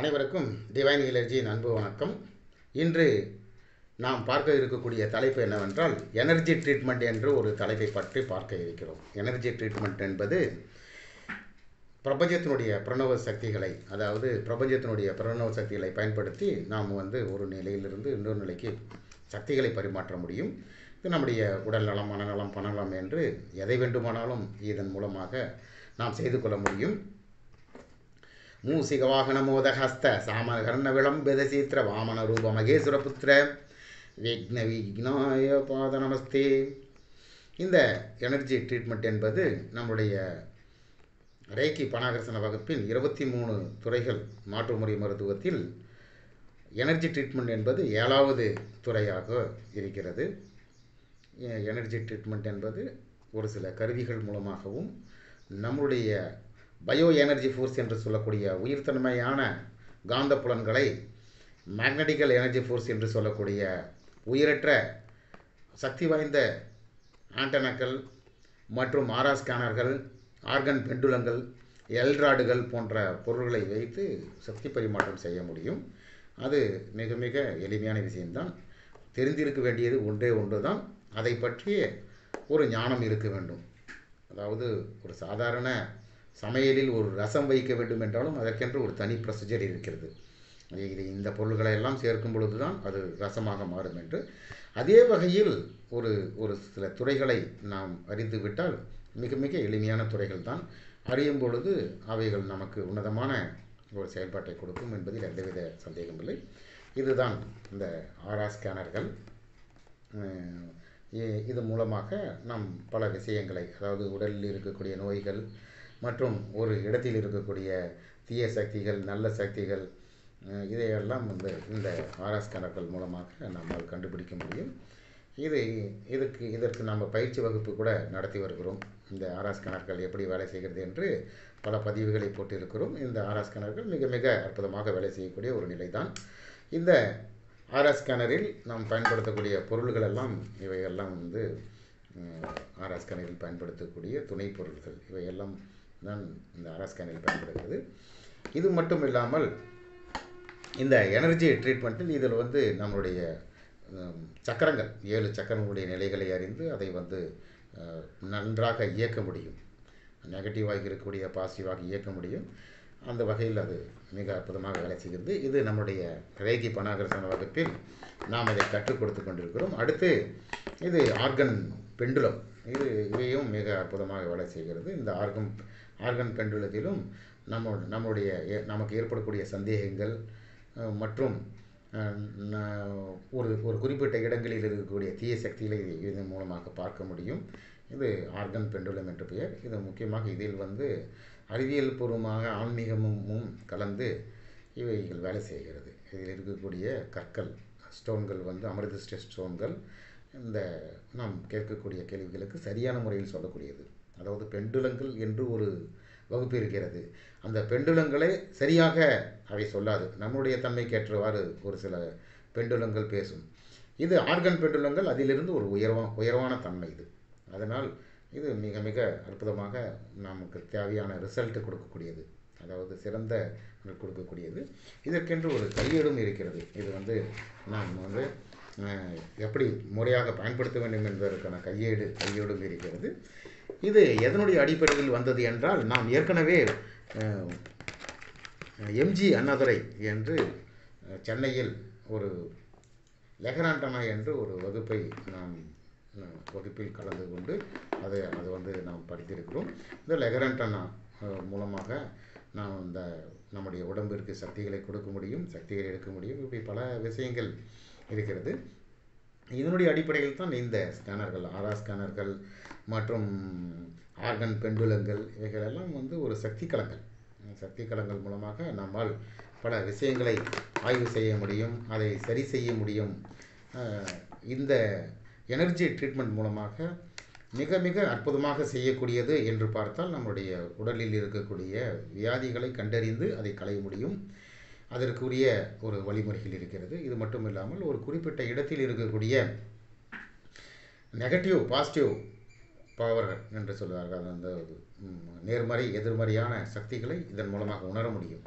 அனைவருக்கும் டிவைன் ஹீலர்ஜியின் அன்பு வணக்கம். இன்று நாம் பார்க்க இருக்கக்கூடிய தலைப்பு என்னவென்றால் எனர்ஜி ட்ரீட்மெண்ட் என்று ஒரு தலைப்பை பற்றி பார்க்க இருக்கிறோம். எனர்ஜி ட்ரீட்மெண்ட் என்பது பிரபஞ்சத்தினுடைய பிரணவ சக்திகளை அதாவது பிரபஞ்சத்தினுடைய பிரணவ சக்திகளை பயன்படுத்தி நாம் வந்து ஒரு நிலையிலிருந்து இன்னொரு நிலைக்கு சக்திகளை பரிமாற்ற முடியும். இது நம்முடைய உடல் நலம் மனநலம் பணநலம் என்று எதை வேண்டுமானாலும் இதன் மூலமாக நாம் செய்து கொள்ள முடியும். மூசிக வாகன மோதஹஸ்த சாம கர்ண விளம்பித சீத்திர வாமன ரூப மகேஸ்வரபுத்திர விக்ன விக்னாய பாத நமஸ்தே. இந்த எனர்ஜி ட்ரீட்மெண்ட் என்பது நம்முடைய ரேக்கி பணாகர்சன வகுப்பின் இருபத்தி மூணு துறைகள் மாற்றுமுறை மருத்துவத்தில் எனர்ஜி ட்ரீட்மெண்ட் என்பது ஏழாவது துறையாக இருக்கிறது. எனர்ஜி ட்ரீட்மெண்ட் என்பது ஒரு சில கருவிகள் மூலமாகவும் நம்முடைய பயோ எனர்ஜி ஃபோர்ஸ் என்று சொல்லக்கூடிய உயிர்த்தன்மையான காந்த புலன்களை மேக்னட்டிக்கல் எனர்ஜி ஃபோர்ஸ் என்று சொல்லக்கூடிய உயிரற்ற சக்தி வாய்ந்த ஆண்டனாக்கள் மற்றும் ஆரா ஸ்கேனர்கள் ஆர்கன் பெண்டுலங்கள் எல்ராடுகள் போன்ற பொருள்களை வைத்து சக்தி பரிமாற்றம் செய்ய முடியும். அது மிக மிக எளிமையான விஷயம்தான். தெரிந்திருக்க வேண்டியது ஒன்றே ஒன்று தான் அதை பற்றிய ஒரு ஞானம் இருக்க வேண்டும். அதாவது ஒரு சாதாரண சமையலில் ஒரு ரசம் வைக்க வேண்டும் என்றாலும் அதற்கென்று ஒரு தனி ப்ரொசீஜர் இருக்கிறது. இது இந்த பொருள்களை எல்லாம் சேர்க்கும் பொழுது தான் அது ரசமாக மாறும் என்று. அதே வகையில் ஒரு ஒரு சில துறைகளை நாம் அறிந்து விட்டால் மிக மிக எளிமையான துறைகள் தான். அறியும் பொழுது அவைகள் நமக்கு உன்னதமான ஒரு செயல்பாட்டை கொடுக்கும் என்பதில் எந்தவித சந்தேகமில்லை இதுதான் இந்த ஆரா ஸ்கேனர்கள் இது மூலமாக நாம் பல விஷயங்களை அதாவது உடலில் இருக்கக்கூடிய நோய்கள் மற்றும் ஒரு இடத்தில் இருக்கக்கூடிய தீய சக்திகள் நல்ல சக்திகள் இதையெல்லாம் வந்து இந்த ஆர்எஸ் கணக்கள் மூலமாக நம்மால் கண்டுபிடிக்க முடியும். இது இதுக்கு இதற்கு நம்ம பயிற்சி வகுப்பு கூட நடத்தி வருகிறோம். இந்த ஆர்எஸ் ஸ்கேனர்கள் எப்படி வேலை செய்கிறது என்று பல பதிவுகளை போட்டிருக்கிறோம். இந்த ஆர்எஸ் கணக்கள் மிக மிக அற்புதமாக வேலை செய்யக்கூடிய ஒரு நிலை தான் இந்த ஆர்எஸ் ஸ்கேனரில் நாம் பயன்படுத்தக்கூடிய பொருள்கள் எல்லாம் இவையெல்லாம் வந்து ஆர்எஸ் ஸ்கேனரில் பயன்படுத்தக்கூடிய துணை பொருள்கள். இவையெல்லாம் தான் இந்த அரஸ்கேனில் பயன்படுகிறது. இது மட்டும் இல்லாமல் இந்த எனர்ஜி ட்ரீட்மெண்ட்டில் இதில் வந்து நம்மளுடைய சக்கரங்கள் ஏழு சக்கரங்களுடைய நிலைகளை அறிந்து அதை வந்து நன்றாக இயக்க முடியும். நெகட்டிவாக இருக்கக்கூடிய பாசிட்டிவாக இயக்க முடியும். அந்த வகையில் அது மிக அற்புதமாக வேலை செய்கிறது. இது நம்முடைய ரேகி பனாகரசன வகுப்பில் நாம் இதை கற்றுக் கொடுத்து கொண்டிருக்கிறோம். அடுத்து இது ஆர்கன் பெண்டுலம். இது இவையும் மிக அற்புதமாக வேலை செய்கிறது. இந்த ஆர்கன் ஆர்கன் பெண்டுலத்திலும் நம்ம நம்முடைய நமக்கு ஏற்படக்கூடிய சந்தேகங்கள் மற்றும் ஒரு ஒரு குறிப்பிட்ட இடங்களில் இருக்கக்கூடிய தீய சக்திகளை இதன் மூலமாக பார்க்க முடியும். இது ஆர்கன் பெண்டுலம் என்று பெயர். இது முக்கியமாக இதில் வந்து அறிவியல் பூர்வமாக ஆன்மீகமும் கலந்து இவைகள் வேலை செய்கிறது. இதில் இருக்கக்கூடிய கற்கள் ஸ்டோன்கள் வந்து அமிர்தஸ்ட ஸ்டோன்கள். இந்த நாம் கேட்கக்கூடிய கேள்விகளுக்கு சரியான முறையில் சொல்லக்கூடியது. அதாவது பெண்டுலங்கள் என்று ஒரு வகுப்பு இருக்கிறது. அந்த பெண்டுலங்களை சரியாக அவை சொல்லாது. நம்முடைய தன்மைக்கேற்றவாறு ஒரு சில பெண்டுலங்கள் பேசும். இது ஆர்கன் பெண்டுலங்கள் அதிலிருந்து ஒரு உயர்வா உயர்வான தன்மை இது. அதனால் இது மிக மிக அற்புதமாக நமக்கு தேவையான ரிசல்ட்டு கொடுக்கக்கூடியது. அதாவது சிறந்த கொடுக்கக்கூடியது. இதற்கென்று ஒரு கையேடும் இருக்கிறது. இது வந்து நாம் வந்து எப்படி முறையாக பயன்படுத்த வேண்டும் என்பதற்கான கையேடு கையேடும் இருக்கிறது. இது எதனுடைய அடிப்படையில் வந்தது என்றால் நாம் ஏற்கனவே எம்ஜி அண்ணாதுரை என்று சென்னையில் ஒரு லெஹராண்டனா என்று ஒரு வகுப்பை நாம் வகுப்பில் கலந்து கொண்டு அதை அது வந்து நாம் படித்திருக்கிறோம். இந்த லெகரண்டனா மூலமாக நாம் இந்த நம்முடைய உடம்பிற்கு சக்திகளை கொடுக்க முடியும் சக்திகளை எடுக்க முடியும் இப்படி பல விஷயங்கள் இருக்கிறது. இதனுடைய அடிப்படையில் தான் இந்த ஸ்கேனர்கள் ஆரா ஸ்கேனர்கள் மற்றும் ஆர்கன் பெண்டுலங்கள் இவைகளெல்லாம் வந்து ஒரு சக்தி களங்கள் சக்தி களங்கள் மூலமாக நம்மால் பல விஷயங்களை ஆய்வு செய்ய முடியும் அதை சரி செய்ய முடியும். இந்த எனர்ஜி ட்ரீட்மெண்ட் மூலமாக மிக மிக அற்புதமாக செய்யக்கூடியது என்று பார்த்தால் நம்முடைய உடலில் இருக்கக்கூடிய வியாதிகளை கண்டறிந்து அதை களைய முடியும். அதற்குரிய ஒரு வழிமுறைகள் இருக்கிறது. இது மட்டும் இல்லாமல் ஒரு குறிப்பிட்ட இடத்தில் இருக்கக்கூடிய நெகட்டிவ் பாசிட்டிவ் பவர் என்று சொல்வார்கள். அந்த நேர்மறை எதிர்மறையான சக்திகளை இதன் மூலமாக உணர முடியும்.